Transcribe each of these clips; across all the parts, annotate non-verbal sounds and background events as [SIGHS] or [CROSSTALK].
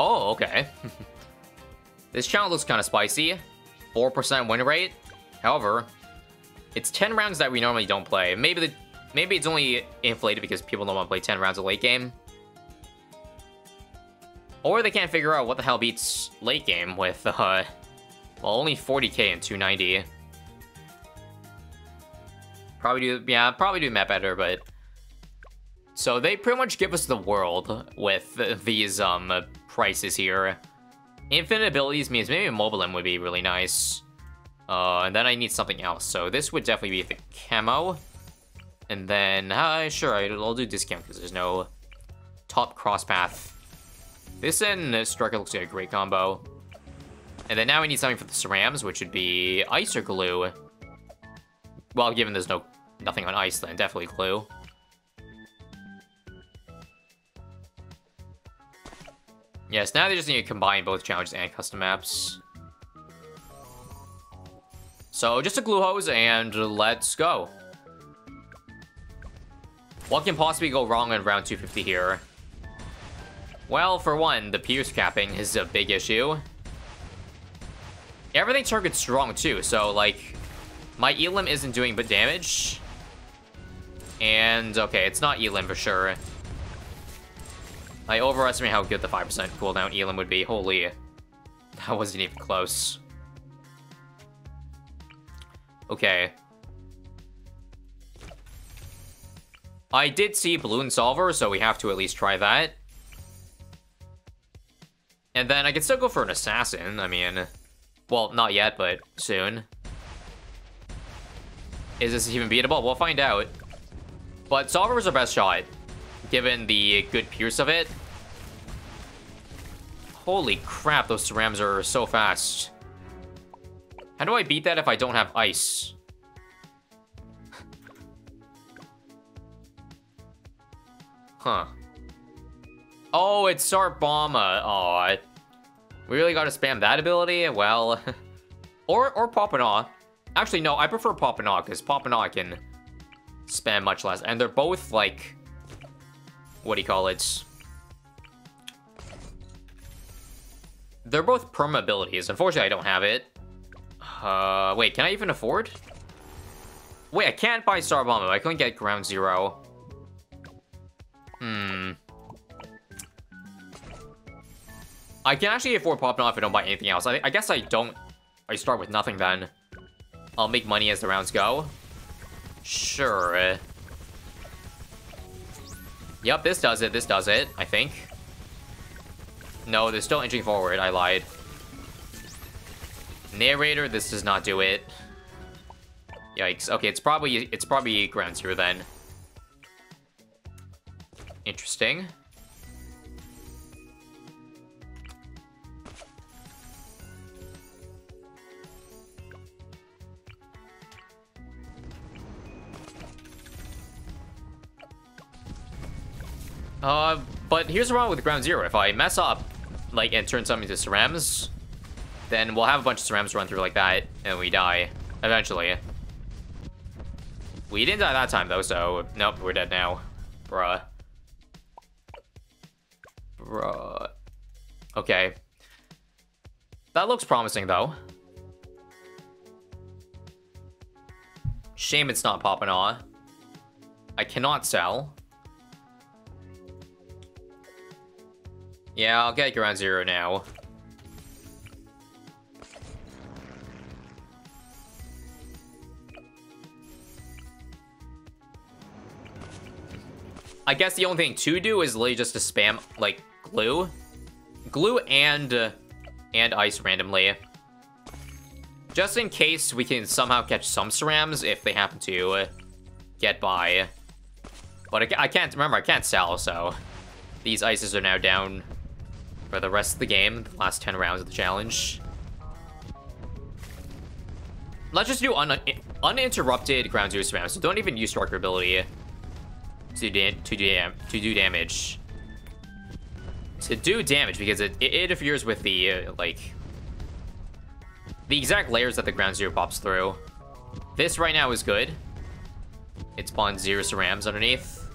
Oh, okay. [LAUGHS] this challenge looks kind of spicy. 4% win rate. However, it's 10 rounds that we normally don't play. Maybe the maybe it's only inflated because people don't want to play 10 rounds of late game. Or they can't figure out what the hell beats late game with, uh, well, only 40k and 290. Probably do, yeah, probably do map better, but... So they pretty much give us the world with these, um, prices here. Infinite abilities means maybe a Moab Elim would be really nice. Uh, and then I need something else. So this would definitely be the camo. And then, uh, sure, I'll do discount because there's no top cross path. This and Striker looks like a great combo. And then now we need something for the cerams, which would be ice or glue. Well, given there's no nothing on ice, then definitely glue. Yes, now they just need to combine both challenges and custom maps. So, just a glue hose, and let's go. What can possibly go wrong in round 250 here? Well, for one, the Pierce capping is a big issue. Everything targets strong, too, so, like, my Elim isn't doing but damage. And, okay, it's not Elim for sure. I overestimate how good the 5% cooldown Elim would be. Holy, that wasn't even close. Okay. I did see Bloon Solver, so we have to at least try that. And then I can still go for an Assassin, I mean... Well, not yet, but soon. Is this even beatable? We'll find out. But Solver was our best shot, given the good Pierce of it. Holy crap, those cerams are so fast. How do I beat that if I don't have ice? huh. Oh, it's Sarbama. Oh, we really gotta spam that ability? Well, [LAUGHS] or or Pop and Awe. Actually, no, I prefer Pop and Awe, because Pop and Awe can spam much less. And they're both, like, what do you call it? They're both perma abilities. Unfortunately, I don't have it. Uh, wait, can I even afford? Wait, I can't buy Star Bomb. I couldn't get Ground Zero. Hmm. I can actually afford popping off if I don't buy anything else. I, I guess I don't... I start with nothing then. I'll make money as the rounds go. Sure. Yep, this does it. This does it, I think. No, there's still inching forward. I lied. Narrator, this does not do it. Yikes. Okay, it's probably it's probably ground zero then. Interesting. Uh, but here's the problem with ground zero. If I mess up, like, and turn something to cerams, then we'll have a bunch of cerams run through like that, and we die, eventually. We didn't die that time, though, so, nope, we're dead now. Bruh. Bruh. Okay. That looks promising, though. Shame it's not popping on. I cannot sell. Yeah, I'll get you around zero now. I guess the only thing to do is literally just to spam, like, glue. Glue and, uh, and ice randomly. Just in case we can somehow catch some cerams if they happen to uh, get by. But I, I can't, remember, I can't sell, so... These ices are now down for the rest of the game, the last 10 rounds of the challenge. Let's just do un uninterrupted ground zero spam, so don't even use striker ability to, da to, to do damage. To do damage, because it, it interferes with the, uh, like, the exact layers that the ground zero pops through. This right now is good. It spawns zero cerams underneath.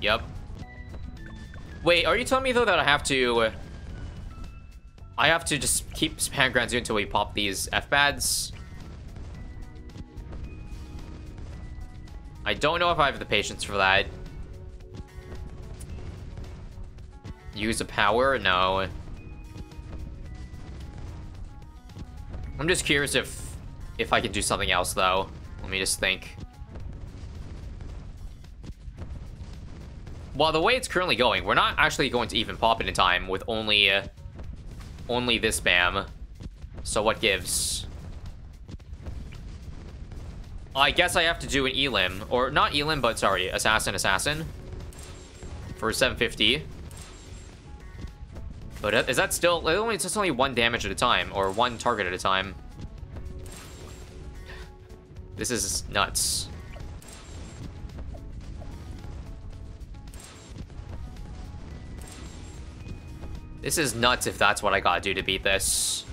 Yep. Wait, are you telling me though that I have to... I have to just keep spam Ground Zero until we pop these F-Bads? I don't know if I have the patience for that. Use a power? No. I'm just curious if if I can do something else though. Let me just think. Well, the way it's currently going, we're not actually going to even pop it in time with only uh, only this spam. So what gives? I guess I have to do an Elim, or not Elim, but sorry, Assassin Assassin for 750. But is that still, only, it's only one damage at a time, or one target at a time. This is nuts. This is nuts if that's what I gotta do to beat this.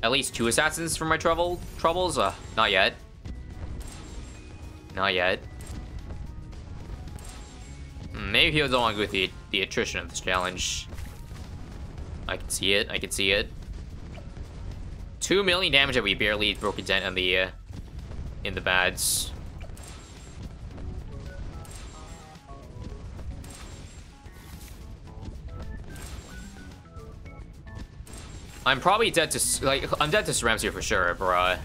At least two assassins for my trouble troubles? Uh, not yet. Not yet. Hmm, maybe he to go with the, the attrition of this challenge. I can see it. I can see it. Two million damage that we barely broke a dent in the uh, in the bads. I'm probably dead to like I'm dead to Cerams here for sure, bruh.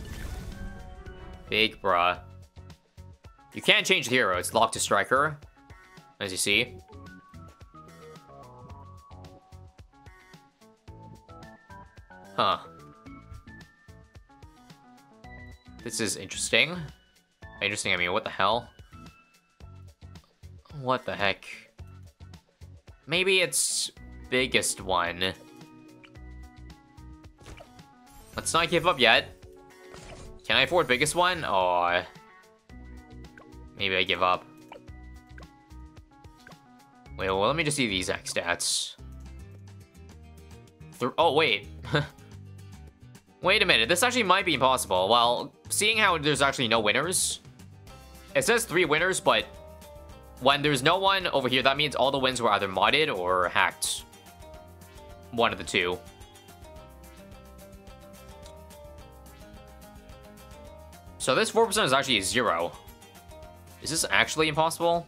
Big bruh. You can't change the hero. It's locked to striker, as you see. Huh. This is interesting. Interesting, I mean, what the hell? What the heck? Maybe it's biggest one. Let's not give up yet. Can I afford biggest one? Oh, maybe I give up. Wait, well, let me just see these X stats. Th oh, wait. [LAUGHS] Wait a minute, this actually might be impossible. Well, seeing how there's actually no winners, it says three winners, but when there's no one over here, that means all the wins were either modded or hacked. One of the two. So this 4% is actually zero. Is this actually impossible?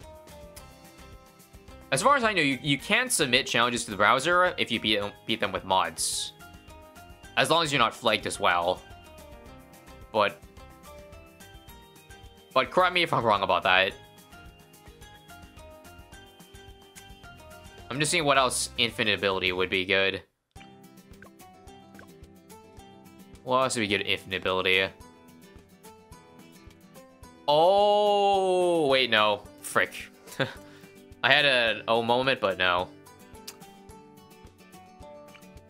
As far as I know, you, you can submit challenges to the browser if you beat, beat them with mods. As long as you're not flagged as well. But... But correct me if I'm wrong about that. I'm just seeing what else infinite ability would be good. What else would be good infinite ability? Oh, wait, no. Frick. [LAUGHS] I had an oh moment, but no.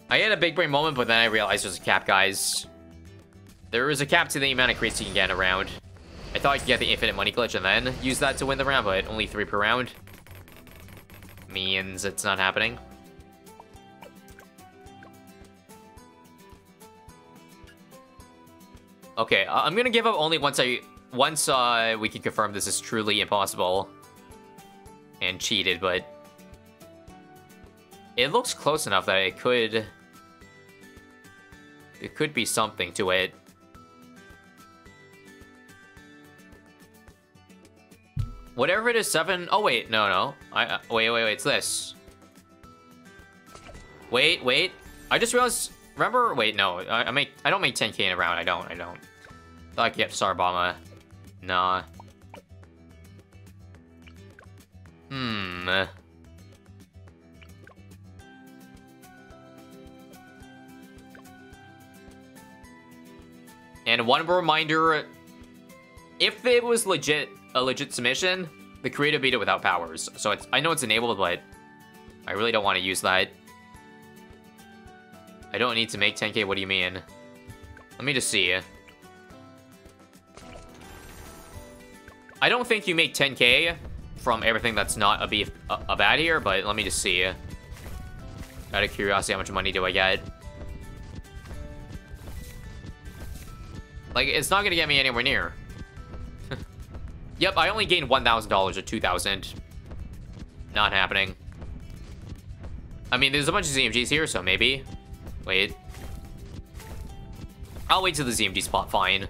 I had a big brain moment, but then I realized there's a cap, guys. There is a cap to the amount of crates you can get around. I thought I could get the infinite money glitch and then use that to win the round, but only three per round. Means it's not happening. Okay, I'm gonna give up only once I once uh, we can confirm this is truly impossible and cheated, but it looks close enough that it could it could be something to it. Whatever it is, seven. Oh wait, no, no. I uh, wait, wait, wait. It's this. Wait, wait. I just realized. Remember? Wait, no. I, I make. I don't make 10k in a round. I don't. I don't. I get Sarbama. Nah. Hmm. And one more reminder, if it was legit a legit submission, the creative beat it without powers. So it's I know it's enabled, but I really don't want to use that. I don't need to make 10k, what do you mean? Let me just see. I don't think you make 10k from everything that's not a beef a, a bad here, but let me just see. Out of curiosity, how much money do I get? Like, it's not gonna get me anywhere near. [LAUGHS] yep, I only gained $1,000 or 2000 Not happening. I mean, there's a bunch of ZOMGs here, so maybe. Wait. I'll wait till the ZOMG spot, fine.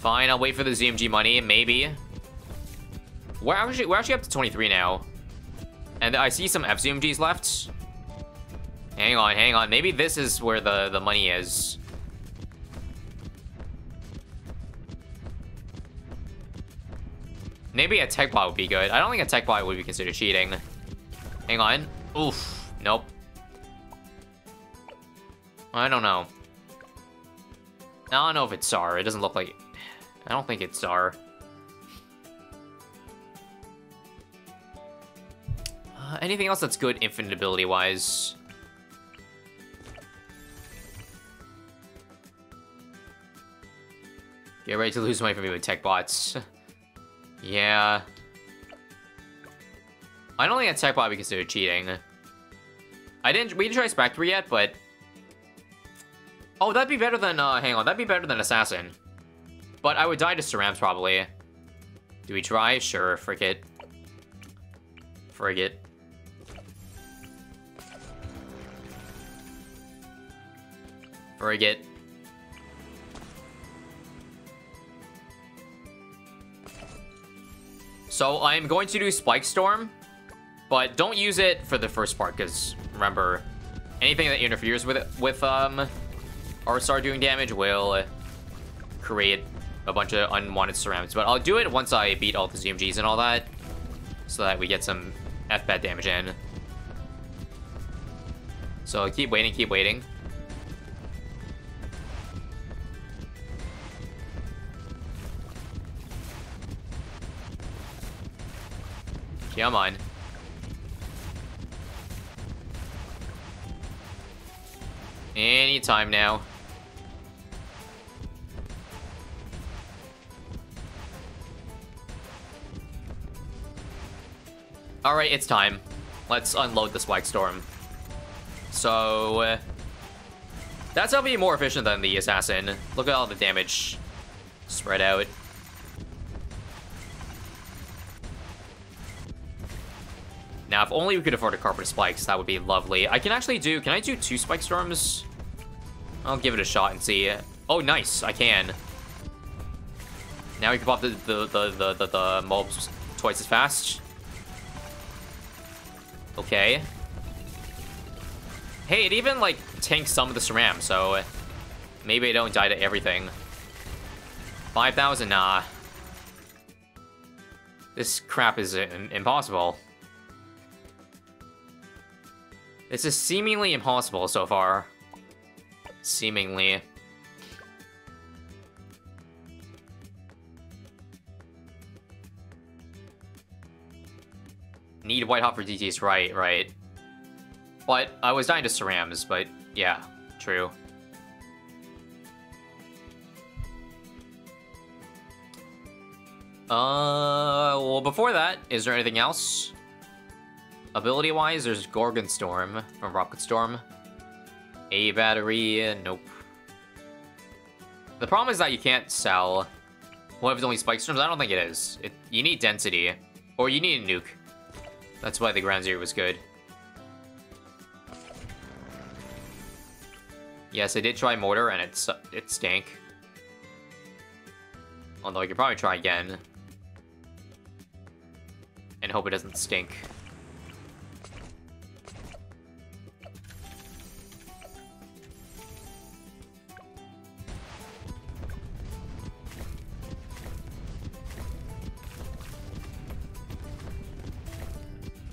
Fine, I'll wait for the ZOMG money, maybe. We're actually, we're actually up to 23 now. And I see some FZOMGs left. Hang on, hang on. Maybe this is where the, the money is. Maybe a tech bot would be good. I don't think a tech bot would be considered cheating. Hang on. Oof. Nope. I don't know. I don't know if it's SAR. It doesn't look like... I don't think it's SAR. Uh, anything else that's good infinite ability-wise? Get ready to lose money from me with tech bots. [LAUGHS] yeah. I don't think a tech bot would be considered cheating. I didn't- we didn't try Spectre yet, but... Oh, that'd be better than, uh, hang on, that'd be better than Assassin. But I would die to Cerams, probably. Do we try? Sure, frick it. Frig it. It. So I'm going to do Spike Storm, but don't use it for the first part, because remember, anything that interferes with it, with um, R-Star doing damage will create a bunch of unwanted ceramics. But I'll do it once I beat all the ZOMGs and all that, so that we get some F-bad damage in. So keep waiting, keep waiting. Come on. Anytime now. Alright, it's time. Let's unload the Spike Storm. So... Uh, that's gonna be more efficient than the Assassin. Look at all the damage spread out. Now, if only we could afford a Carpet Spikes, that would be lovely. I can actually do... Can I do two Spike Storms? I'll give it a shot and see. Oh, nice. I can. Now we can pop the, the, the, the, the, the mobs twice as fast. Okay. Hey, it even, like, tanks some of the Ceram, so uh, maybe I don't die to everything. 5,000? Nah. This crap is uh, impossible. This is seemingly impossible so far. Seemingly. Need white hot for DTs, right, right. But I was dying to Cerams, but yeah, true. Uh, well, before that, is there anything else? Ability-wise, there's Gorgon Storm from Rocket Storm. A battery, nope. The problem is that you can't sell... What if it's only Spike Storms? I don't think it is. It, you need density. Or you need a nuke. That's why the Ground Zero was good. Yes, I did try Mortar, and it's it stank. Although I could probably try again. And hope it doesn't stink.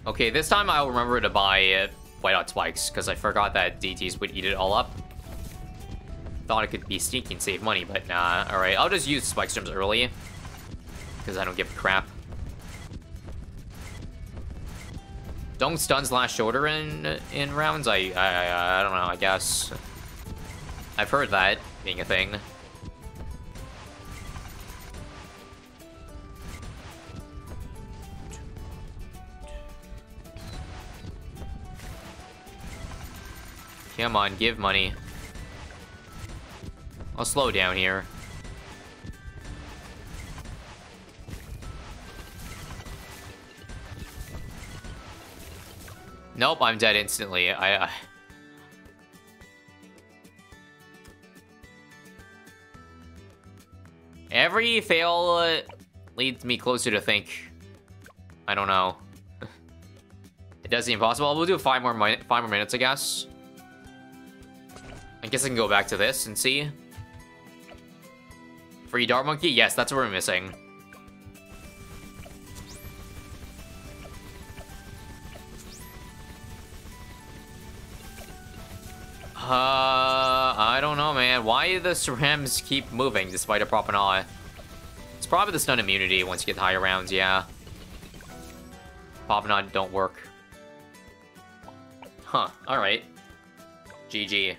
Okay, this time I'll remember to buy uh, White Hot Spikes, because I forgot that DTs would eat it all up. Thought it could be sneaky and save money, but nah. Alright, I'll just use Spike Storms early, because I don't give a crap. Don't stuns last shoulder in in rounds? I, I, I don't know, I guess. I've heard that being a thing. Come on, give money. I'll slow down here. Nope, I'm dead instantly. I... I... Every fail uh, leads me closer to think. I don't know. [LAUGHS] it does seem possible. We'll do five more five more minutes, I guess. I guess I can go back to this and see. Free Dart Monkey? Yes, that's what we're missing. Uh, I don't know, man. Why do the Cerams keep moving despite a Pop and Awe? It's probably the stun immunity once you get higher rounds, yeah. Pop and Awe don't work. Huh, alright. GG.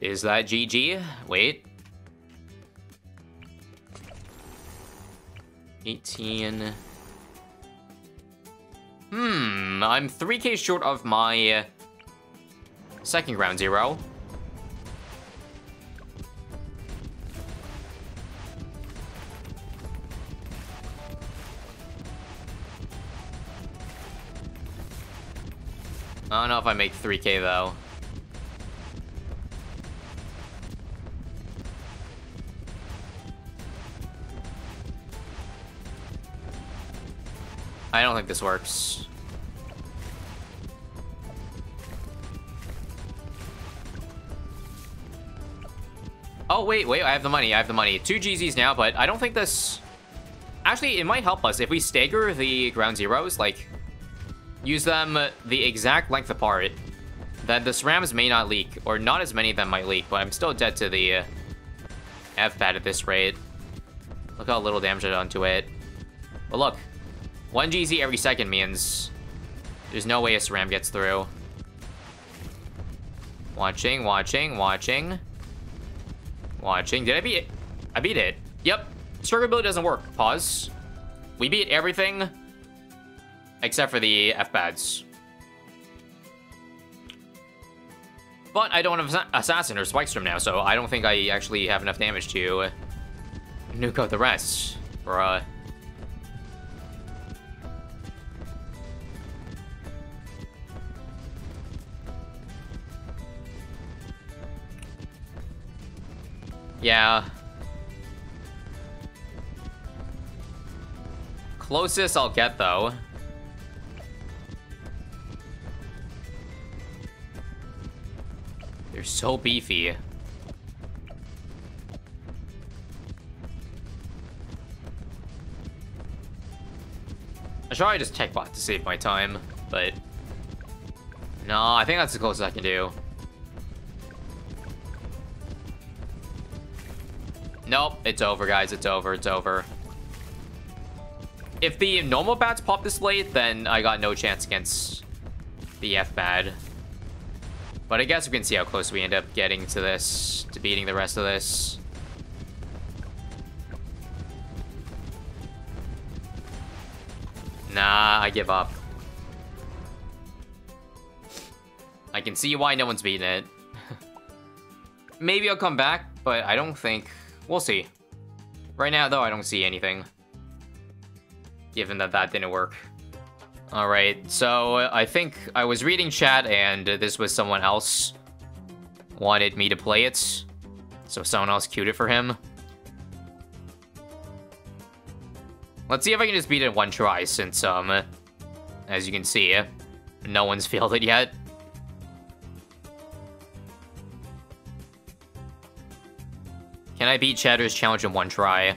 Is that GG? Wait. 18... Hmm, I'm 3k short of my uh, second ground zero. I don't know if I make 3k though. I don't think this works. Oh, wait, wait, I have the money, I have the money. Two GZs now, but I don't think this... Actually, it might help us if we stagger the ground zeros, like, use them the exact length apart, then the Cerams may not leak, or not as many of them might leak, but I'm still dead to the uh, F-Bad at this rate. Look how little damage I've done to it. But look, one GZ every second means there's no way a Ceram gets through. Watching, watching, watching. Watching. Did I beat it? I beat it. Yep. Survivability doesn't work. Pause. We beat everything except for the F-Bads. But I don't have Assassin or Spikestorm now, so I don't think I actually have enough damage to nuke out the rest. Bruh. Yeah. Closest I'll get, though. They're so beefy. I should probably just tech bot to save my time, but... No, I think that's the closest I can do. Nope, it's over, guys. It's over. It's over. If the normal bats pop this late, then I got no chance against the F-Bad. But I guess we can see how close we end up getting to this, to beating the rest of this. Nah, I give up. I can see why no one's beating it. [LAUGHS] Maybe I'll come back, but I don't think We'll see. Right now, though, I don't see anything. Given that that didn't work. Alright, so I think I was reading chat and this was someone else wanted me to play it. So someone else queued it for him. Let's see if I can just beat it one try since, um, as you can see, no one's [LAUGHS] failed it yet. Can I beat Chatter's challenge in one try?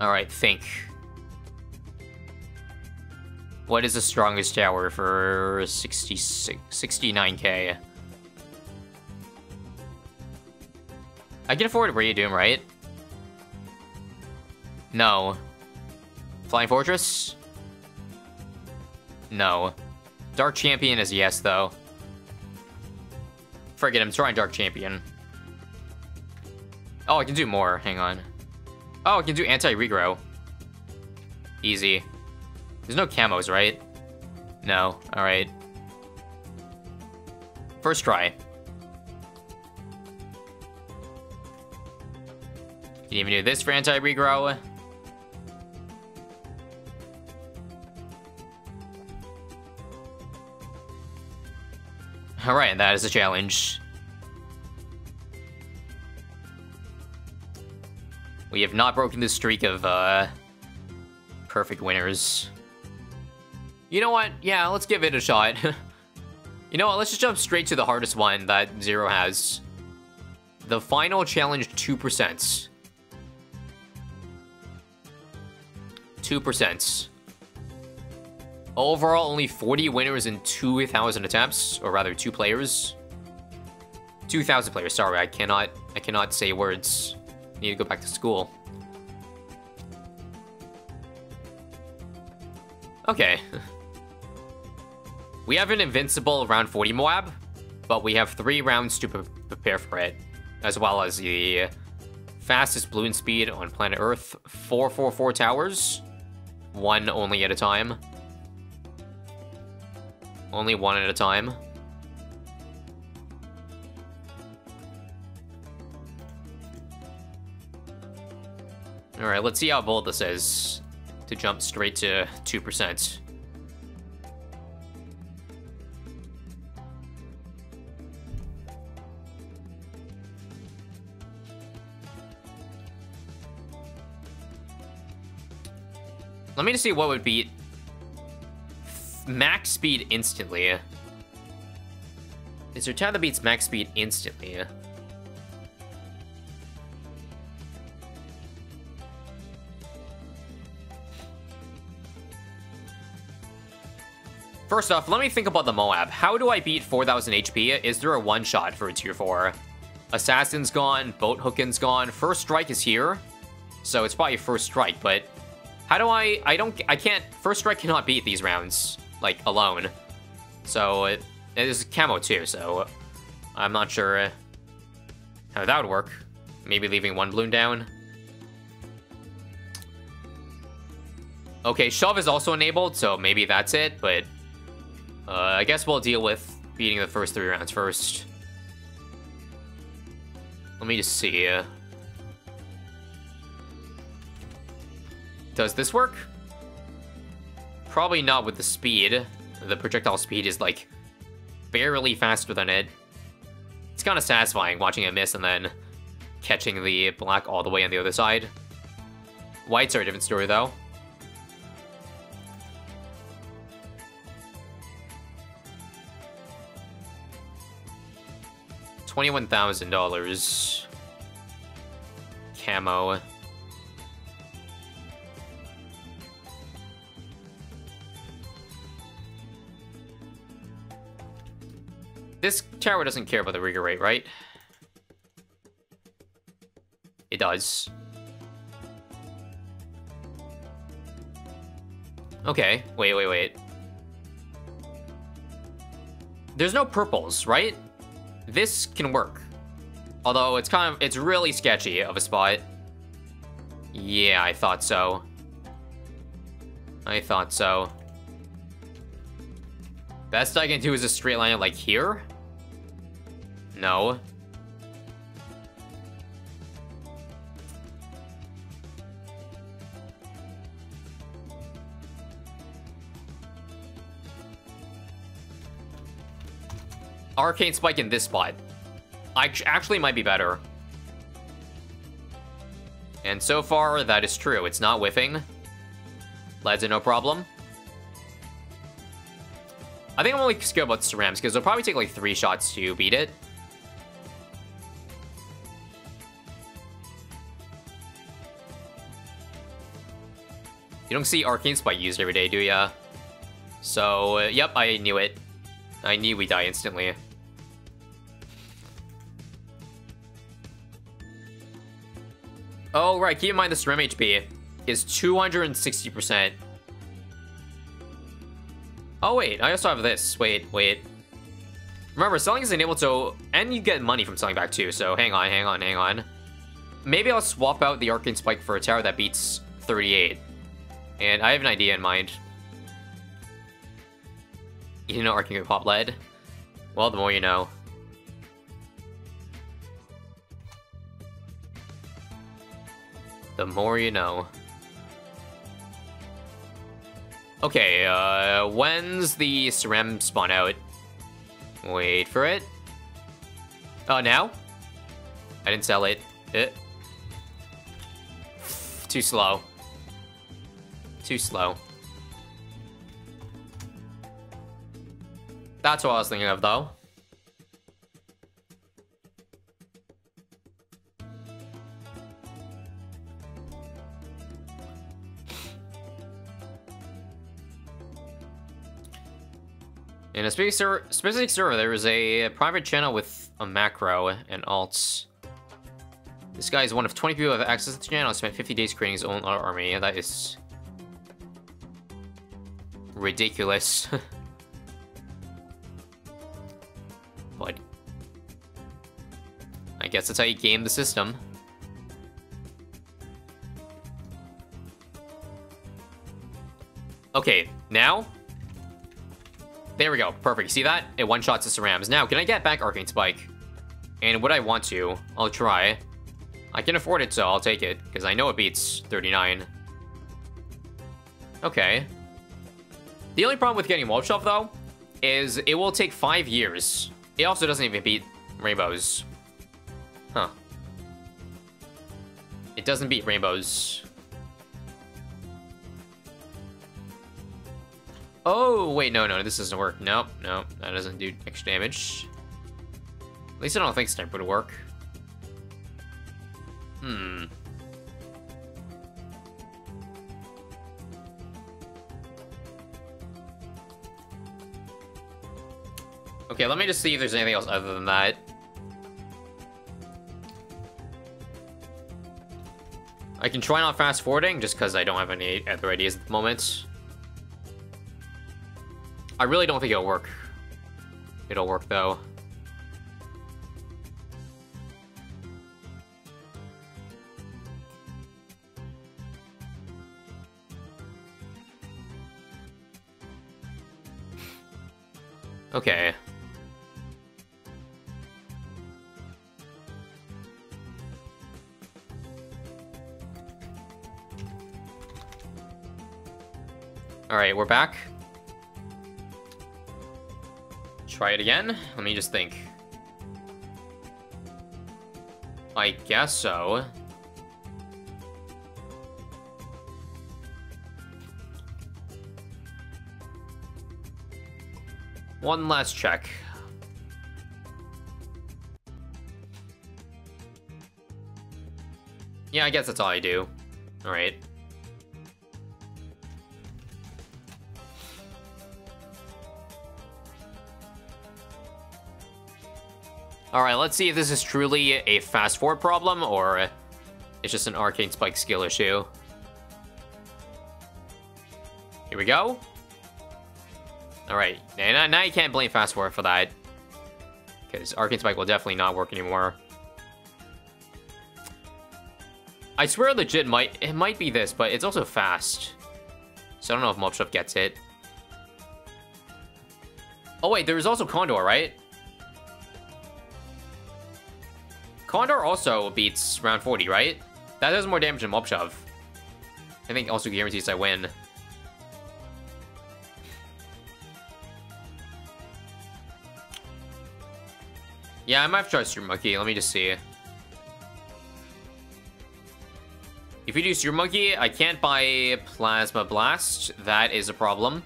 Alright, think. What is the strongest tower for 66, 69k? I can afford Radiant Doom, right? No. Flying Fortress? No. Dark Champion is yes, though. Forget I'm trying Dark Champion. Oh, I can do more. Hang on. Oh, I can do anti-regrow. Easy. There's no camos, right? No. Alright. First try. Can even do this for anti-regrow. Alright, that is a challenge. We have not broken the streak of, uh, perfect winners. You know what? Yeah, let's give it a shot. [LAUGHS] you know what? Let's just jump straight to the hardest one that Zero has. The final challenge 2%. 2%. Overall, only 40 winners in 2,000 attempts, or rather, two players. 2,000 players. Sorry, I cannot. I cannot say words. Need to go back to school. Okay. [LAUGHS] we have an invincible round 40 Moab, but we have three rounds to pre prepare for it, as well as the fastest balloon speed on planet Earth, 444 towers, one only at a time. Only one at a time. Alright, let's see how bold this is to jump straight to 2%. Let me just see what would beat max speed instantly. Is that beats max speed instantly? First off, let me think about the Moab. How do I beat 4000 HP? Is there a one-shot for a tier 4? Assassin's gone, Boat Hookin's gone, First Strike is here. So it's probably First Strike, but... How do I... I don't... I can't... First Strike cannot beat these rounds, like, alone. So, it, is camo too, so... I'm not sure how that would work. Maybe leaving one balloon down. Okay, Shove is also enabled, so maybe that's it, but uh, I guess we'll deal with beating the first three rounds first. Let me just see. Uh, does this work? Probably not with the speed. The projectile speed is, like, barely faster than it. It's kind of satisfying watching it miss and then catching the black all the way on the other side. Whites are a different story, though. 21,000 dollars camo. Tower doesn't care about the regrow rate, right? It does. Okay, wait, wait, wait. There's no purples, right? This can work. Although it's kind of, it's really sketchy of a spot. Yeah, I thought so. I thought so. Best I can do is a straight line like here? No. Arcane Spike in this spot. I actually might be better. And so far, that is true. It's not whiffing. Lads Led's no problem. I think I'm only scared about Cerams, because it'll probably take like three shots to beat it. You don't see Arcane Spike used every day, do ya? So, uh, yep, I knew it. I knew we die instantly. Oh, right, keep in mind the Ceram HP is 260%. Oh, wait, I also have this. Wait, wait. Remember, selling is enabled so... And you get money from selling back too, so hang on, hang on, hang on. Maybe I'll swap out the Arcane Spike for a tower that beats 38. And I have an idea in mind. You know Arcane Pop Lead? Well, the more you know. The more you know. Okay, uh, when's the Ceram spawn out? Wait for it. Oh, now? I didn't sell it. it. Too slow. Too slow. That's what I was thinking of, though. In a specific server, specific server, there is a private channel with a macro and alts. This guy is one of 20 people who have access to the channel and spent 50 days creating his own army. That is... ridiculous. [LAUGHS] but... I guess that's how you game the system. Okay, now there we go. Perfect. See that? It one-shots the Cerams. Now, can I get back Arcane Spike? And would I want to? I'll try. I can afford it, so I'll take it, because I know it beats 39. Okay. The only problem with getting Shelf, though, is it will take five years. It also doesn't even beat Rainbows. Huh. It doesn't beat Rainbows. Oh, wait, no, no, this doesn't work. Nope, nope, that doesn't do extra damage. At least I don't think Sniper would work. Hmm. Okay, let me just see if there's anything else other than that. I can try not fast forwarding just because I don't have any other ideas at the moment. I really don't think it'll work. It'll work, though. [LAUGHS] Okay. Alright, we're back. Try it again? Let me just think. I guess so. One last check. Yeah, I guess that's all I do. Alright. Alright, let's see if this is truly a fast forward problem or it's just an arcane spike skill issue. Here we go. Alright, now, now you can't blame fast forward for that. Because arcane spike will definitely not work anymore. I swear legit might it might be this, but it's also fast. So I don't know if Mob gets it. Oh wait, there is also Condor, right? Condor also beats round 40, right? That does more damage than Moab Shove. I think also guarantees I win. Yeah, I might have to try Super Monkey. Let me just see. If you do Super Monkey, I can't buy Plasma Blast. That is a problem.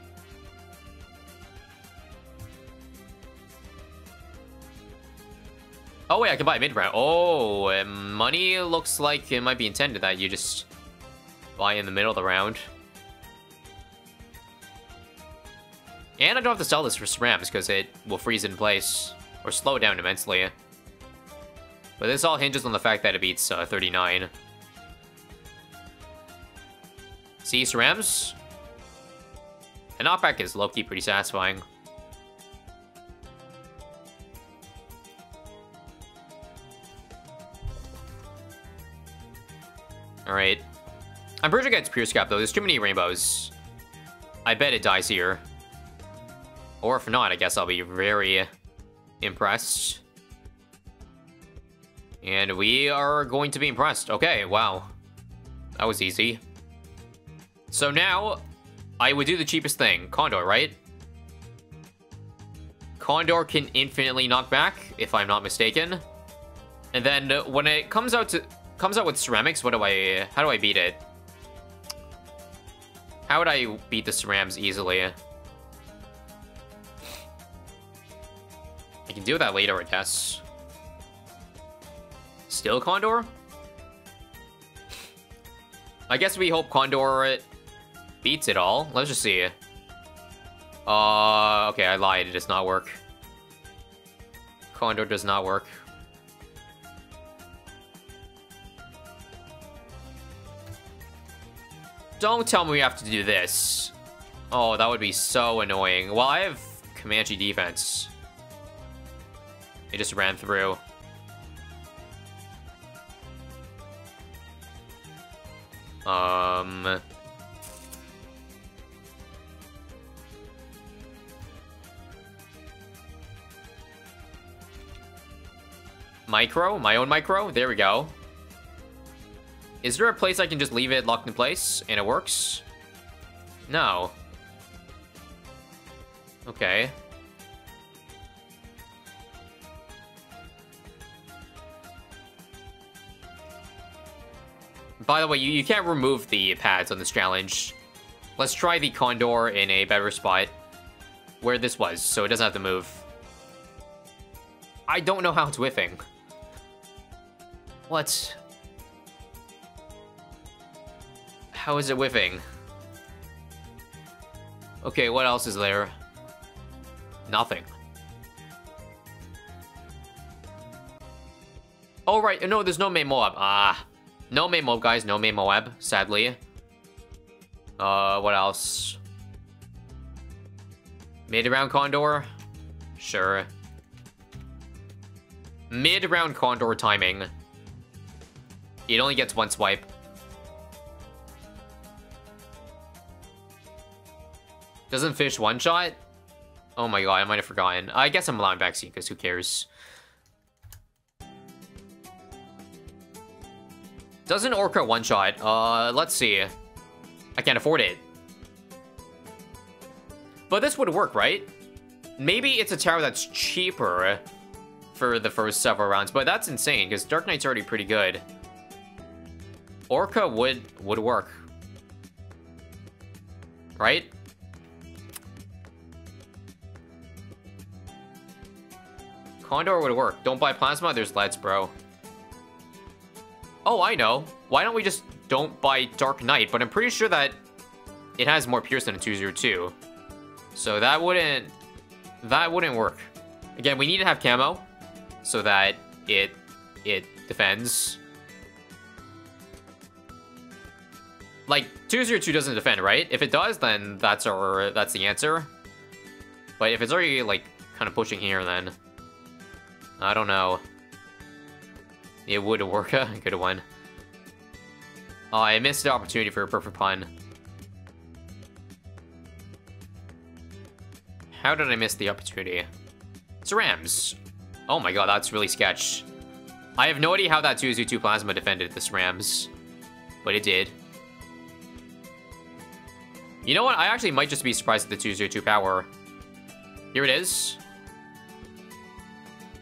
Oh, wait, I can buy mid-round. Oh, money looks like it might be intended that you just buy in the middle of the round. And I don't have to sell this for Cerams because it will freeze in place or slow it down immensely. But this all hinges on the fact that it beats uh, 39. See, Cerams? The knockback is low-key pretty satisfying. Alright. I'm pretty sure it gets Pure Scrap, though. There's too many rainbows. I bet it dies here. Or if not, I guess I'll be very impressed. And we are going to be impressed. Okay, wow. That was easy. So now, I would do the cheapest thing. Condor, right? Condor can infinitely knock back, if I'm not mistaken. And then when it comes out to comes out with ceramics, what do I how do I beat it? How would I beat the cerams easily? I can do that later, I guess. Still Condor? I guess we hope Condor beats it all. Let's just see. Uh, okay, I lied. It does not work. Condor does not work. Don't tell me we have to do this. Oh, that would be so annoying. Well, I have Comanche defense. It just ran through. Um... Micro? My own micro? There we go. Is there a place I can just leave it locked in place and it works? No. Okay. By the way, you, you can't remove the pads on this challenge. Let's try the Condor in a better spot where this was, so it doesn't have to move. I don't know how it's whiffing. What? How is it whiffing? Okay, what else is there? Nothing. Oh, right. No, there's no main Moab. Ah. No main Moab, guys. No main Moab, sadly. Uh, what else? Mid-round Condor? Sure. Mid-round Condor timing. It only gets one swipe. Doesn't fish one shot? Oh my god, I might have forgotten. I guess I'm allowing vaccine because who cares? Doesn't Orca one shot? Uh, let's see. I can't afford it. But this would work, right? Maybe it's a tower that's cheaper for the first several rounds, but that's insane because Dark Knight's already pretty good. Orca would would work. Right? Condor would work. Don't buy Plasma, there's Leads, bro. Oh, I know. Why don't we just don't buy Dark Knight? But I'm pretty sure that it has more Pierce than a 202. So that wouldn't... That wouldn't work. Again, we need to have camo so that it it defends. Like, 202 doesn't defend, right? If it does, then that's our that's the answer. But if it's already, like, kind of pushing here, then... I don't know. It would work. [LAUGHS] Good one. Oh, I missed the opportunity for a perfect pun. How did I miss the opportunity? It's Rams. Oh my god, that's really sketch. I have no idea how that 2-2 Plasma defended this Rams, but it did. You know what? I actually might just be surprised at the 2-2 power. Here it is.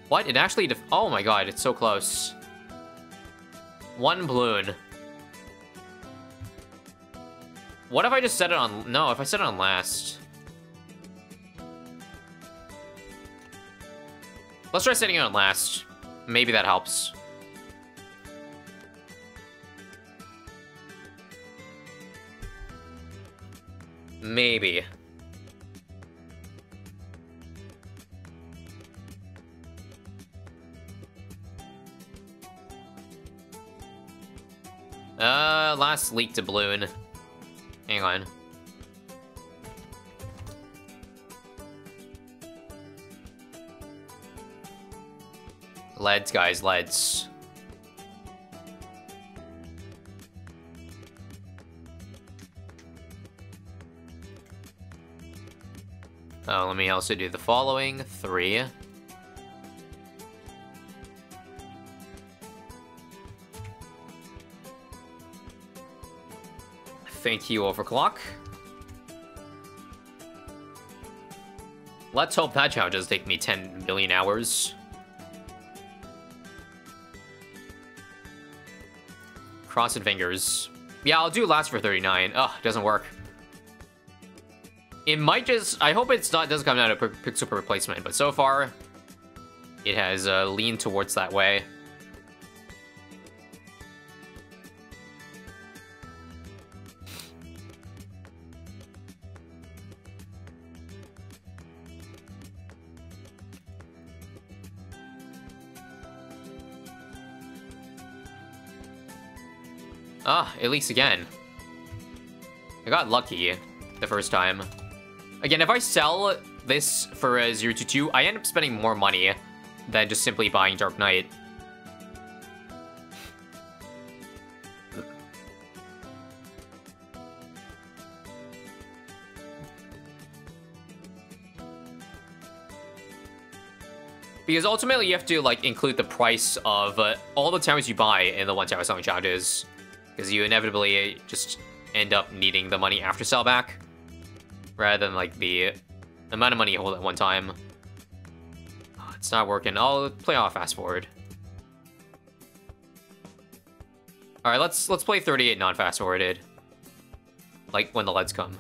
What? It actually Oh my god, it's so close. One balloon. What if I just set it on... No, if I set it on last. Let's try setting it on last. Maybe that helps. Maybe. Uh, last leak to balloon. Hang on. Leads, guys, leads. Oh, let me also do the following. Three. Thank you, Overclock. Let's hope that challenge does take me 10 million hours. Crossed fingers. Yeah, I'll do last for 39. Ugh, doesn't work. It might just... I hope it's not doesn't come down to Pixel replacement, but so far, it has uh, leaned towards that way. Ah, at least again. I got lucky the first time. Again, if I sell this for a 022, I end up spending more money than just simply buying Dark Knight. Because ultimately you have to like include the price of uh, all the towers you buy in the one tower selling challenges because you inevitably uh, just end up needing the money after sellback, rather than like the amount of money you hold at one time. Oh, it's not working. I'll play off fast forward. All right, let's let's play 38 non-fast forwarded, like when the leads come.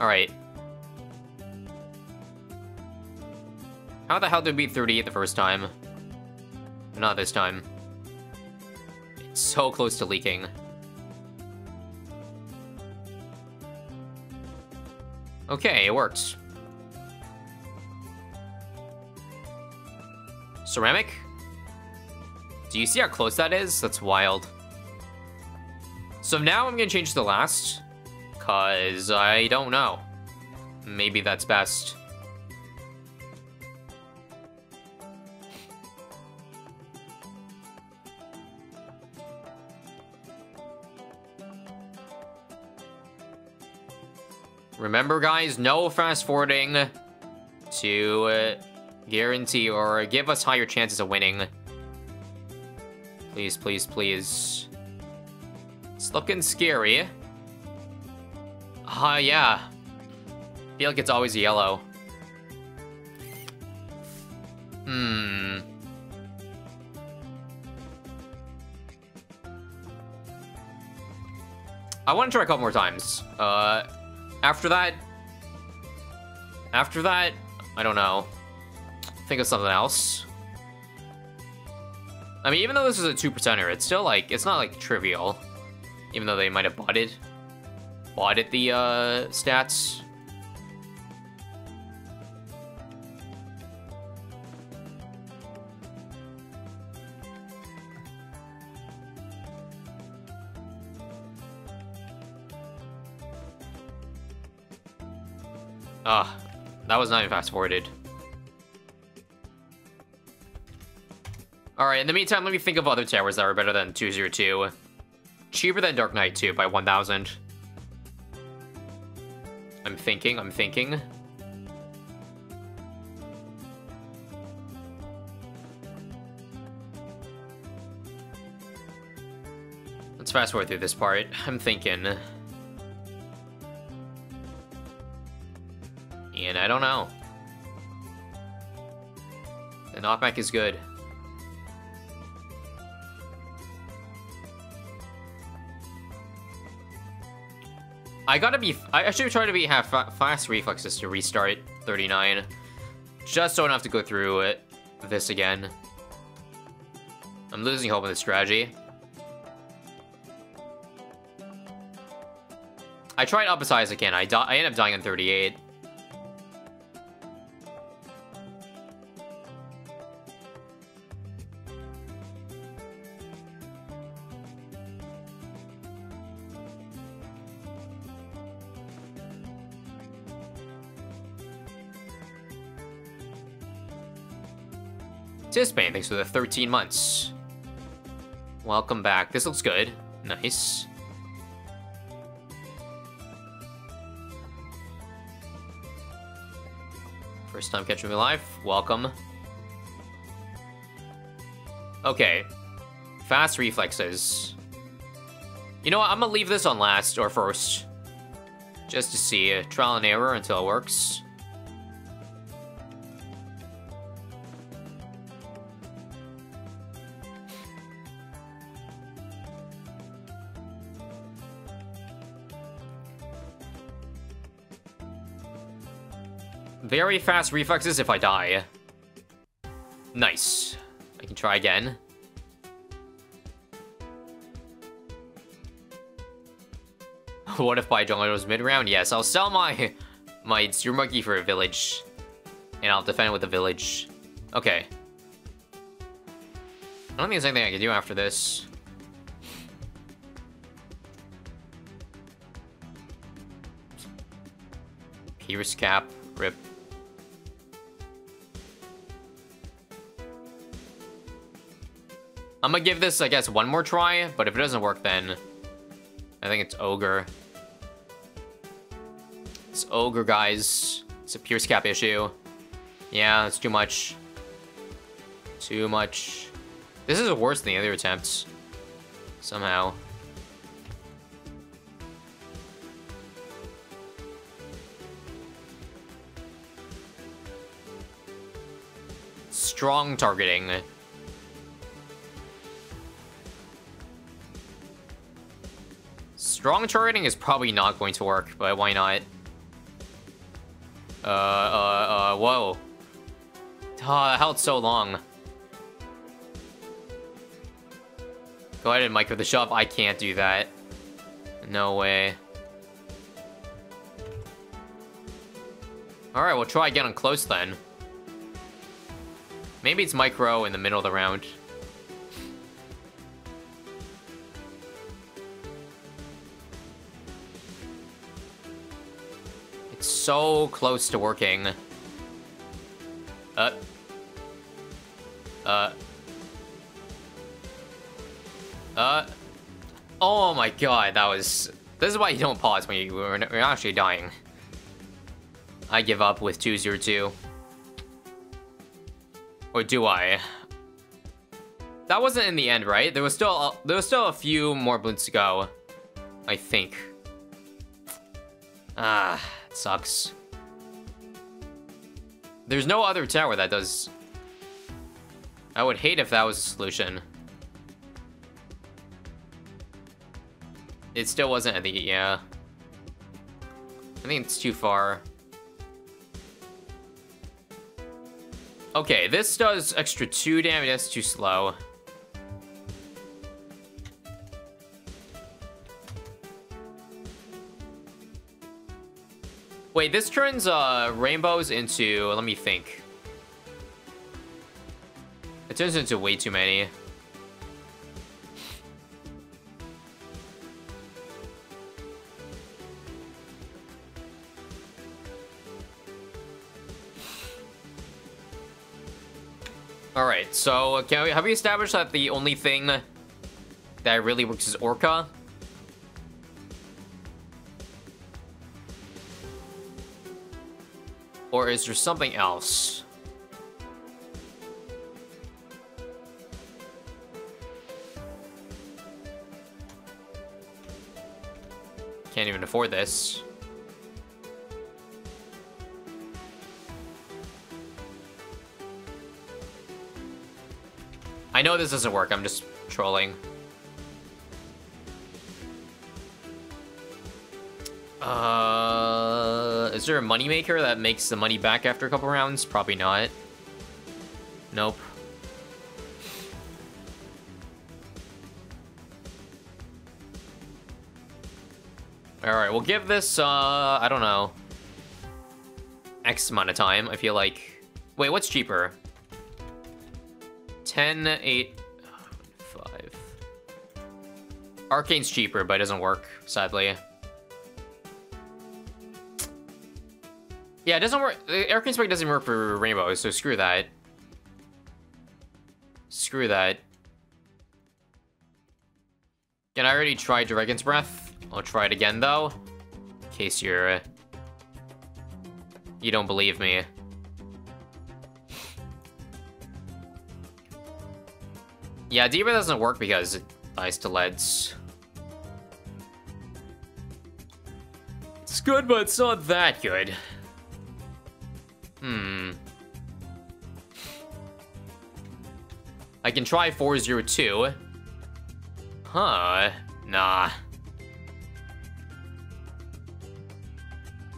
All right. How the hell did we beat 38 the first time? Not this time so close to leaking. Okay, it works. Ceramic? Do you see how close that is? That's wild. So now I'm gonna change the last, cause I don't know. Maybe that's best. Remember, guys, no fast forwarding to uh, guarantee or give us higher chances of winning. Please, please, please. It's looking scary. Ah, uh, yeah. feel like it's always yellow. Hmm. I want to try a couple more times. Uh, after that... After that, I don't know. Think of something else. I mean, even though this is a 2%er, it's still, like, it's not, like, trivial. Even though they might have bought it. Bought it the, uh, stats. Ah, that was not even fast forwarded. Alright, in the meantime, let me think of other towers that are better than 202. Cheaper than Dark Knight 2 by 1,000. I'm thinking, I'm thinking. Let's fast forward through this part. I'm thinking. I don't know. The knockback is good. I gotta be- I should try to be have fast reflexes to restart 39. Just so I don't have to go through it, this again. I'm losing hope in this strategy. I tried opposites again. I, I end up dying on 38. Tisbane, thanks for the 13 months. Welcome back. This looks good. Nice. First time catching me live. Welcome. Okay. Fast reflexes. You know what? I'm gonna leave this on last or first. Just to see. Trial and error until it works. Very fast reflexes if I die. Nice. I can try again. [LAUGHS] what if by jungle was mid-round? Yes, I'll sell my my Zero Monkey for a village. And I'll defend with a village. Okay. I don't think there's anything I can do after this. Pierce cap, rip. I'm gonna give this, I guess, one more try, but if it doesn't work, then I think it's Ogre. It's Ogre, guys. It's a Pierce Cap issue. Yeah, it's too much. Too much. This is worse than the other attempts. Somehow. Strong targeting. Strong targeting is probably not going to work, but why not? Uh, uh, uh, whoa. Oh, held so long. Go ahead and micro the shove. I can't do that. No way. Alright, we'll try again on close then. Maybe it's micro in the middle of the round. So close to working. Uh. Uh. Uh. Oh my god, that was... This is why you don't pause when you, are you're actually dying. I give up with 202. Or do I? That wasn't in the end, right? There was still a, there was still a few more bloons to go. I think. Ah sucks. There's no other tower that does... I would hate if that was a solution. It still wasn't at the... yeah. I think it's too far. Okay, this does extra 2 damage, that's too slow. Wait, this turns uh, rainbows into... Let me think. It turns into way too many. Alright, so can we, have we established that the only thing that really works is Orca? Or is there something else? Can't even afford this. I know this doesn't work, I'm just trolling. Uh, is there a moneymaker that makes the money back after a couple rounds? Probably not. Nope. Alright, we'll give this, uh, I don't know. X amount of time, I feel like. Wait, what's cheaper? 10, 8, 5. Arcane's cheaper, but it doesn't work, sadly. Yeah, it doesn't work. The Arcane Spike doesn't work for Rainbow, so screw that. Screw that. Can I already tried Dragon's Breath? I'll try it again, though. In case you're... Uh, you don't believe me. Yeah, D.Va doesn't work because it dies to leads. It's good, but it's not that good. Can try 402. Huh. Nah.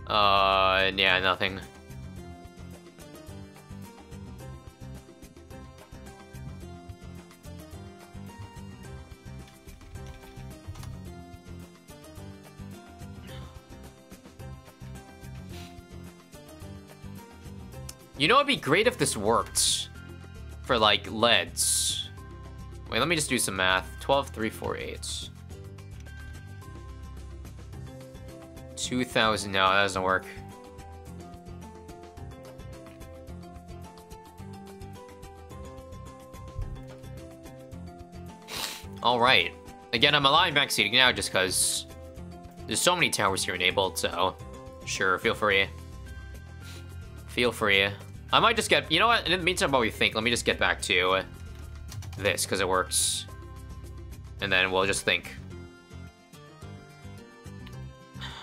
Uh, yeah, nothing. You know, it'd be great if this worked for like leads. Wait, let me just do some math. 12, 3, 4, 8. 2,000, no, that doesn't work. [SIGHS] Alright. Again, I'm allowing backseating now just because there's so many towers here enabled, so sure, feel free. Feel free. I might just get, you know what, in the meantime while we think, let me just get back to this, because it works. And then we'll just think.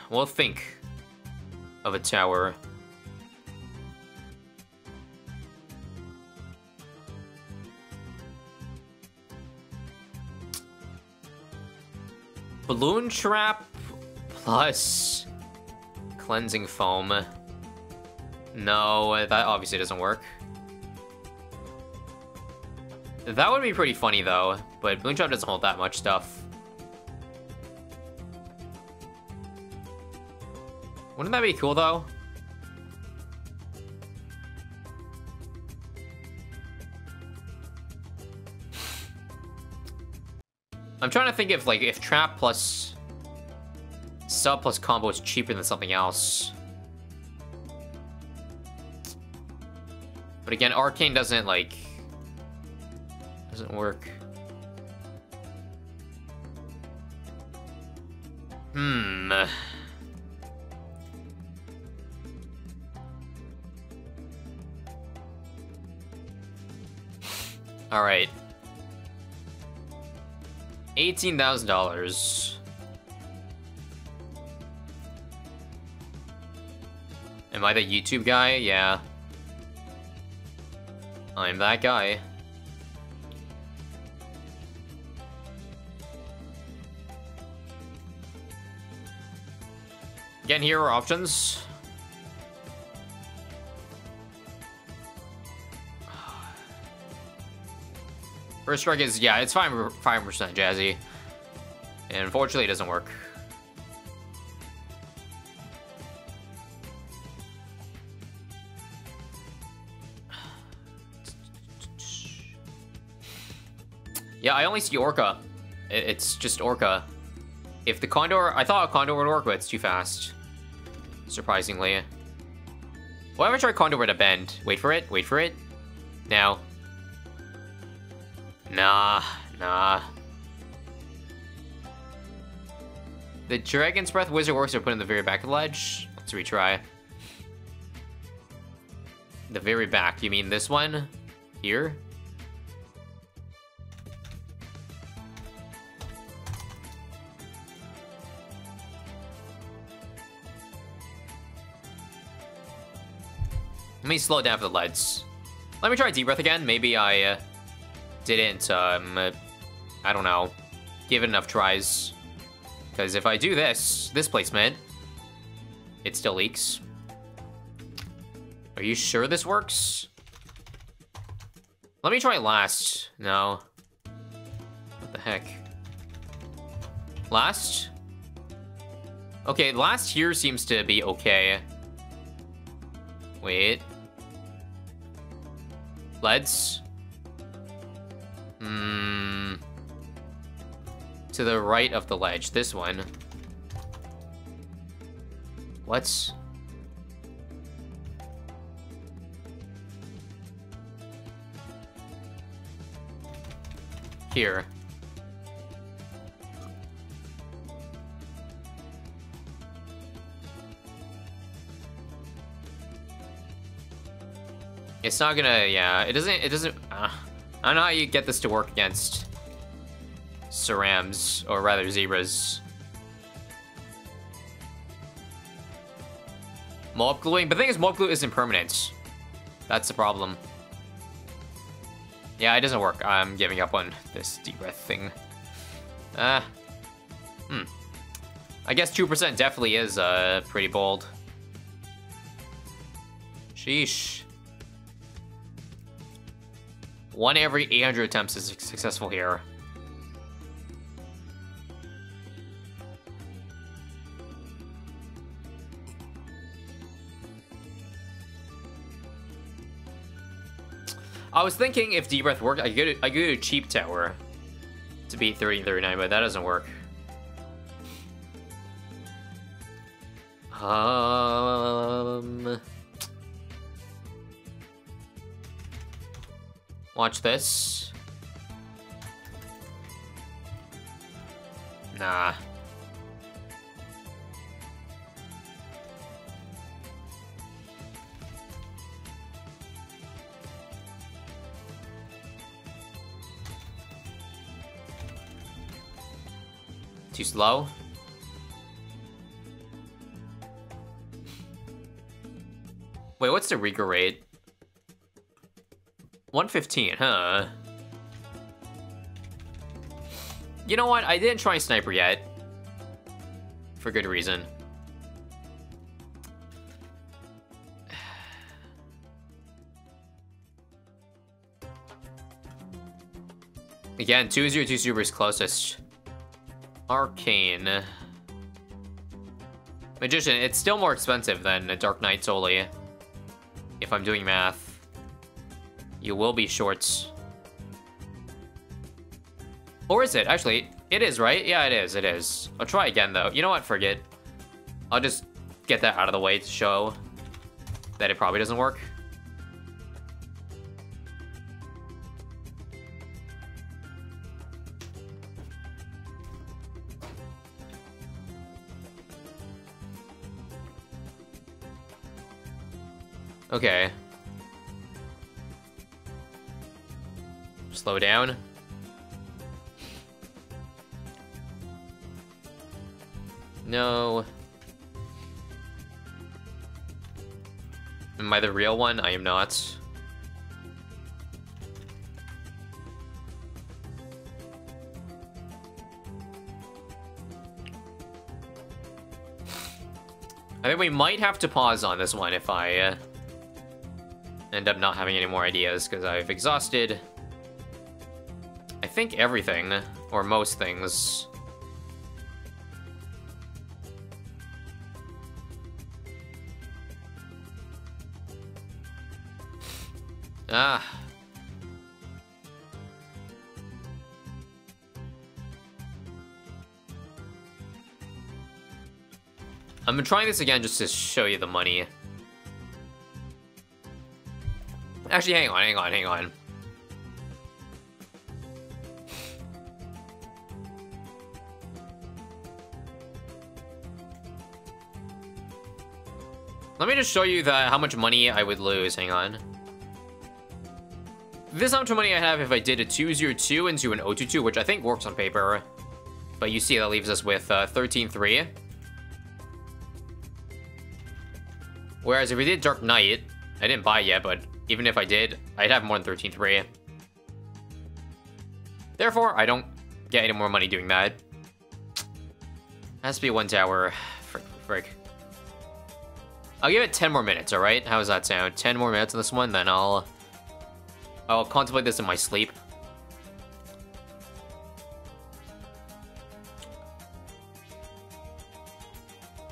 We'll think of a tower. Balloon trap plus cleansing foam. No, that obviously doesn't work. That would be pretty funny, though, but Balloon Trap doesn't hold that much stuff. Wouldn't that be cool, though? I'm trying to think if, like, if Trap plus... Sub plus combo is cheaper than something else. But again, Arcane doesn't, like... Doesn't work. Hmm... Alright. $18,000. Am I the YouTube guy? Yeah. I'm that guy. Again, here are options. First strike is, yeah, it's 5%, 5% Jazzy. And unfortunately, it doesn't work. Yeah, I only see Orca. It's just Orca. If the Condor... I thought a Condor would work, but it's too fast. Surprisingly. Why have I tried Condor with a bend? Wait for it, wait for it. Now. Nah, nah. The Dragon's Breath Wizard Works are put in the very back of the ledge. Let's retry. The very back, you mean this one? Here? Me slow down for the leads. Let me try Deep Breath again. Maybe I uh, didn't, um, uh, I don't know, give it enough tries. Because if I do this, this placement, it still leaks. Are you sure this works? Let me try last. No. What the heck? Last? Okay, last here seems to be okay. Wait. Let's... Hmm... To the right of the ledge, this one. What's... Here. It's not gonna, yeah, it doesn't, it doesn't, uh, I don't know how you get this to work against Cerams, or rather Zebras. Moab gluing, but the thing is, Moab glue isn't permanent. That's the problem. Yeah, it doesn't work. I'm giving up on this deep breath thing. Uh, hmm. I guess 2% definitely is uh, pretty bold. Sheesh. One every 800 attempts is successful here. I was thinking if deep breath worked, I could I could a cheap tower to beat 30 and 39, but that doesn't work. Um, watch this. Nah. Too slow? Wait, what's the regrow rate? 115, huh? You know what? I didn't try Sniper yet. For good reason. Again, 202 Super is closest. Arcane. Magician, it's still more expensive than a Dark Knight solely. If I'm doing math. You will be shorts. Or is it? Actually, it is, right? Yeah, it is, it is. I'll try again, though. You know what? Forget. I'll just get that out of the way to show that it probably doesn't work. Okay. Slow down. No. Am I the real one? I am not. I think we might have to pause on this one if I uh, end up not having any more ideas because I've exhausted, think everything, or most things. Ah. I'm trying this again just to show you the money. Actually, hang on, hang on, hang on. Just show you the, how much money I would lose. Hang on. This is how much money I have if I did a 202 into an 022, which I think works on paper. But you see that leaves us with uh, 13.3. Whereas if we did Dark Knight, I didn't buy yet, but even if I did, I'd have more than 13.3. Therefore, I don't get any more money doing that. Has to be one tower. Frick, frick. I'll give it 10 more minutes, alright? How does that sound? 10 more minutes on this one, then I'll... I'll contemplate this in my sleep.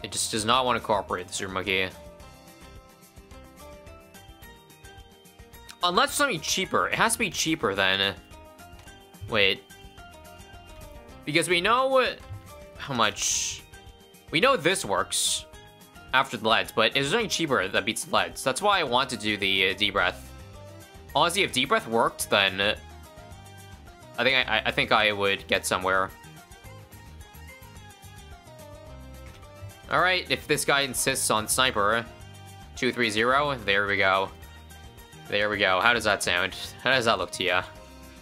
It just does not want to cooperate, Super Monkey. Unless something cheaper. It has to be cheaper than... Wait. Because we know how much... We know this works after the leads, but is there anything cheaper that beats the leads? That's why I want to do the uh, deep breath. Honestly, if deep breath worked, then I think I, I think I would get somewhere. All right, if this guy insists on sniper, two three zero, there we go. There we go. How does that sound? How does that look to you?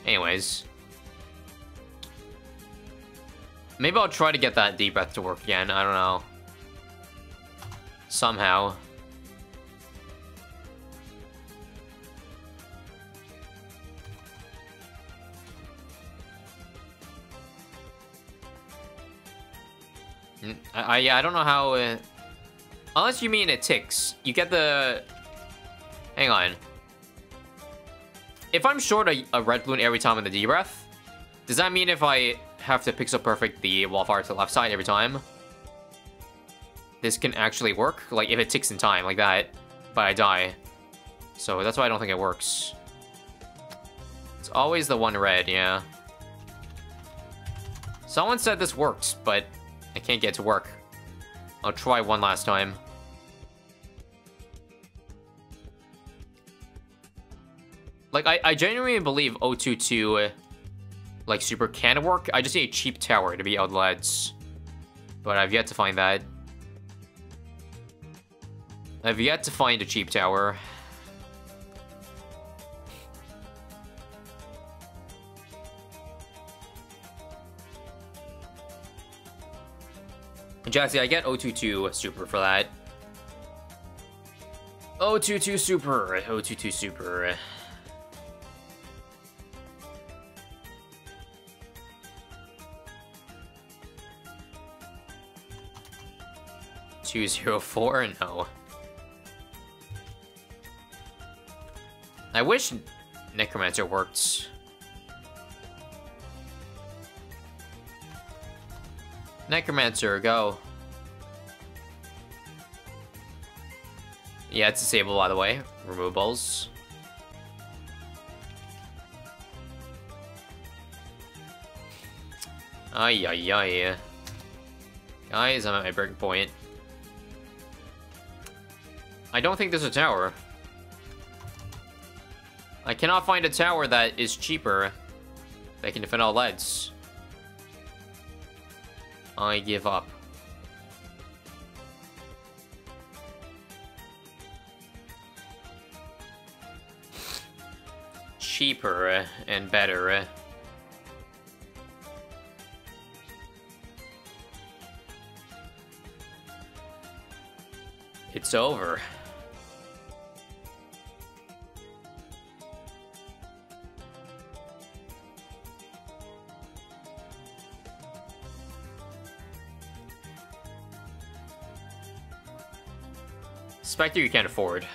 Anyways. Maybe I'll try to get that deep breath to work again. I don't know. Somehow. Mm, I, I, yeah, I don't know how... Unless you mean it ticks. You get the... Hang on. If I'm short a, a red balloon every time in the D-breath, does that mean if I have to pixel perfect the wall fire to the left side every time? This can actually work? Like if it ticks in time like that, but I die. So that's why I don't think it works. It's always the one red, yeah. Someone said this works, but I can't get it to work. I'll try one last time. Like, I, I genuinely believe 022, uh, like, super can work. I just need a cheap tower to be out leads. But I've yet to find that. I've yet to find a cheap tower. Jazzy, I get 022 super for that. 022 super, 022 super. Two zero four? No. I wish Necromancer worked. Necromancer, go. Yeah, it's disabled, by the way. Removables. Ay, ay, ay. Guys, I'm at my breaking point. I don't think there's a tower. I cannot find a tower that is cheaper that can defend all leads. I give up. Cheaper and better. It's over. Spectre you can't afford.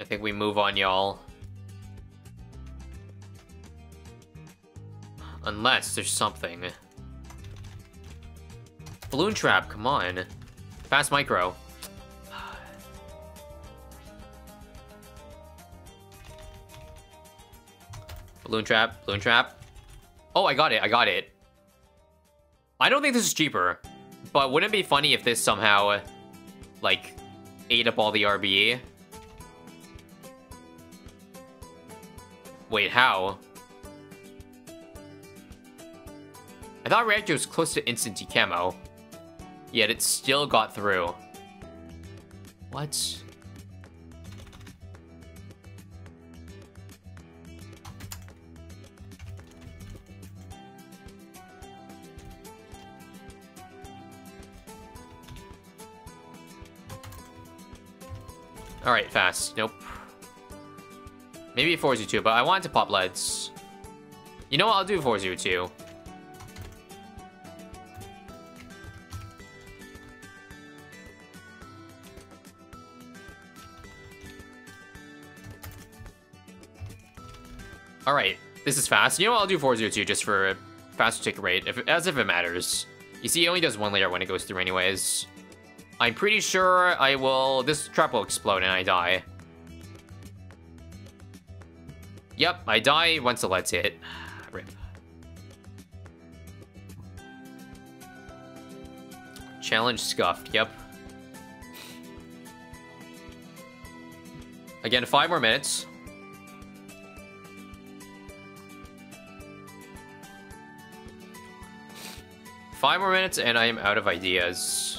I think we move on, y'all. Unless there's something. Balloon trap, come on. Fast micro. Balloon trap, balloon trap. Oh, I got it, I got it. I don't think this is cheaper, but wouldn't it be funny if this somehow, like, ate up all the RBE? Wait, how? I thought Reactor was close to instant decamo, yet it still got through. What? Alright, fast. Nope. Maybe 402, but I wanted to pop leads. You know what? I'll do 402. Alright, this is fast. You know what? I'll do 402 just for faster tick rate, if, as if it matters. You see, it only does one layer when it goes through anyways. I'm pretty sure I will... This trap will explode and I die. Yep, I die once the lights hit. Rip. Challenge scuffed, yep. Again, five more minutes. Five more minutes and I am out of ideas.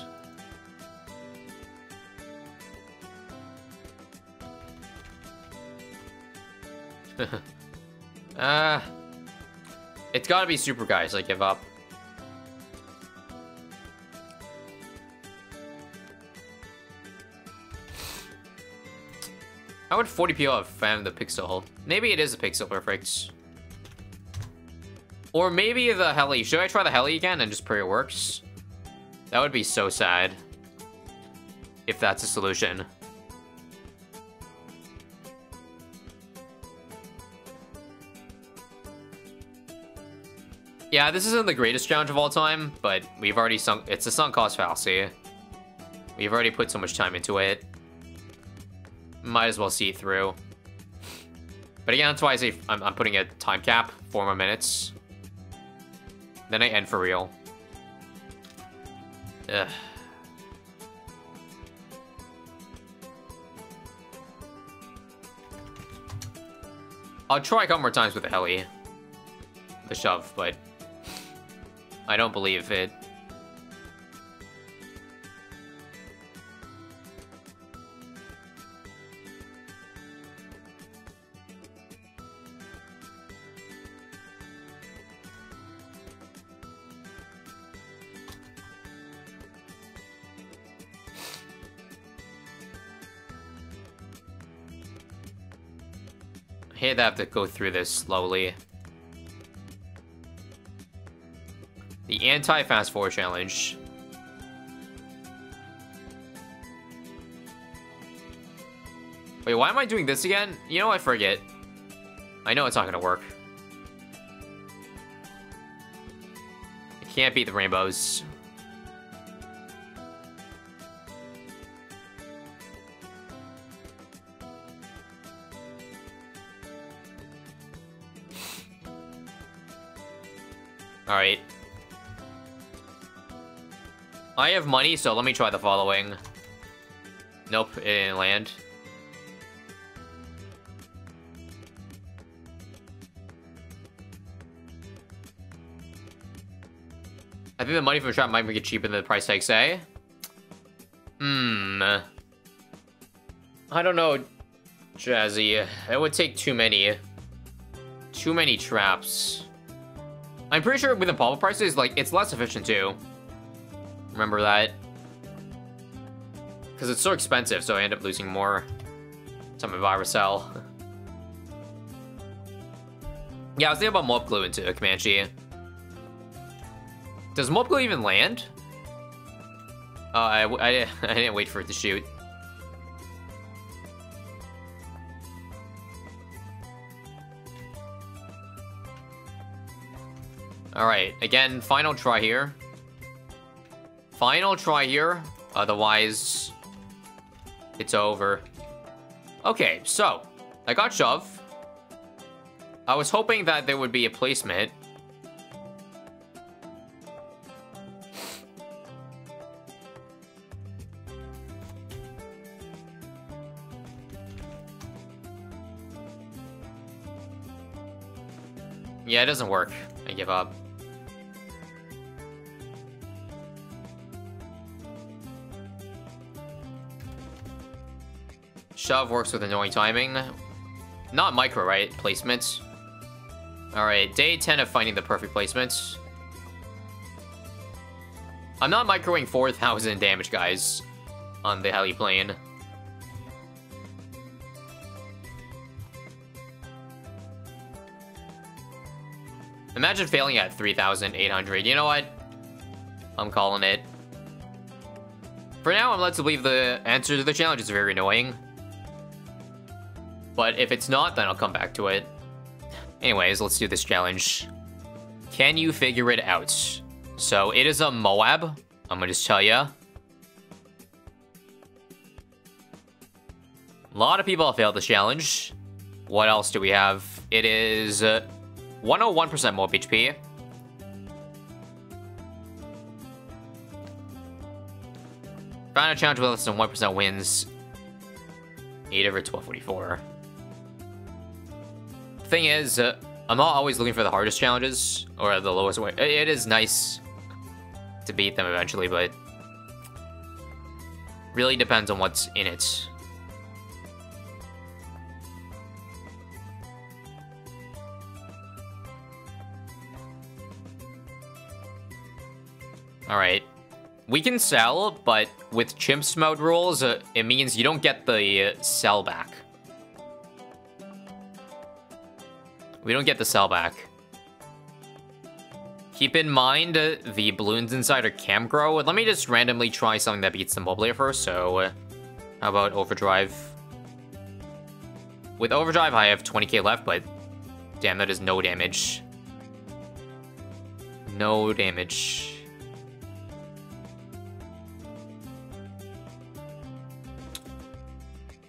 [LAUGHS] uh, it's gotta be super guys, I give up. How would 40 PO have found the pixel? Maybe it is a pixel perfect. Or maybe the heli. Should I try the heli again and just pray it works? That would be so sad. If that's a solution. Yeah, this isn't the greatest challenge of all time, but we've already sunk- it's a sunk cost fallacy. We've already put so much time into it. Might as well see it through. But again, that's why I say I'm, I'm putting a time cap, four more minutes. Then I end for real. Ugh. I'll try a couple more times with the heli. The shove, but I don't believe it. I hate have to go through this slowly. The anti-fast forward challenge. Wait, why am I doing this again? You know, I forget. I know it's not gonna work. I can't beat the rainbows. Alright. I have money, so let me try the following. Nope, it didn't land. I think the money from the trap might make it cheaper than the price tag say. Hmm. I don't know, Jazzy. It would take too many. Too many traps. I'm pretty sure with the bubble prices, like, it's less efficient too. Remember that. Because it's so expensive, so I end up losing more time if I yeah, I was thinking about Moab glue into a Comanche. Does Moab glue even land? Uh, I, I, [LAUGHS] I didn't wait for it to shoot. Alright, again, final try here. Final try here, otherwise it's over. Okay, so, I got Shove. I was hoping that there would be a placement. Yeah, it doesn't work. I give up. Shove works with annoying timing. Not micro, right? Placements. Alright, day 10 of finding the perfect placements. I'm not microing 4,000 damage, guys, on the heli plane. Imagine failing at 3,800. You know what? I'm calling it. For now, I'm led to believe the answer to the challenge is very annoying. But if it's not, then I'll come back to it. Anyways, let's do this challenge. Can you figure it out? So it is a Moab. I'm gonna just tell you. A lot of people have failed the challenge. What else do we have? It is uh, 101% more HP. Final challenge with less than 1% wins. 8 over 1244. Thing is, uh, I'm not always looking for the hardest challenges or the lowest way. It is nice to beat them eventually, but really depends on what's in it. Alright. We can sell, but with chimps mode rules, uh, it means you don't get the uh, sell back. We don't get the sell back. Keep in mind, uh, the balloons inside are cam grow. Let me just randomly try something that beats the Mobley first, so... Uh, how about Overdrive? With Overdrive, I have 20k left, but... Damn, that is no damage. No damage.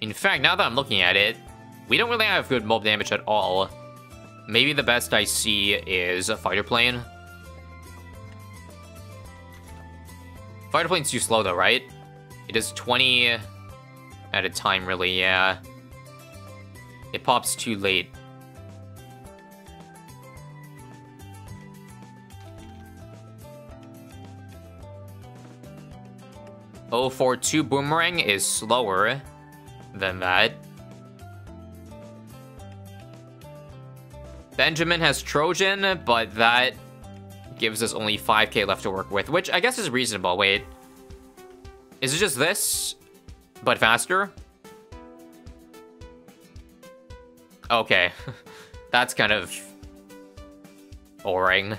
In fact, now that I'm looking at it, we don't really have good Moab damage at all. Maybe the best I see is a fighter plane. Fighter plane's too slow though, right? It does 20 at a time, really, yeah. It pops too late. Oh, four two Boomerang is slower than that. Benjamin has Trojan, but that gives us only 5k left to work with, which I guess is reasonable. Wait. Is it just this, but faster? Okay. [LAUGHS] That's kind of boring.